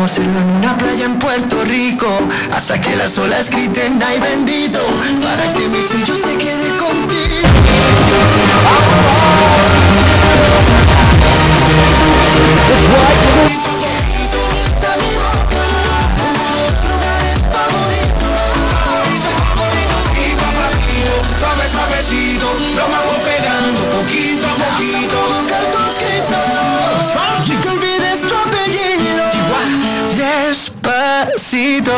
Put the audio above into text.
A hacerlo en una playa en Puerto Rico Hasta que las olas griten ay bendito Despacito.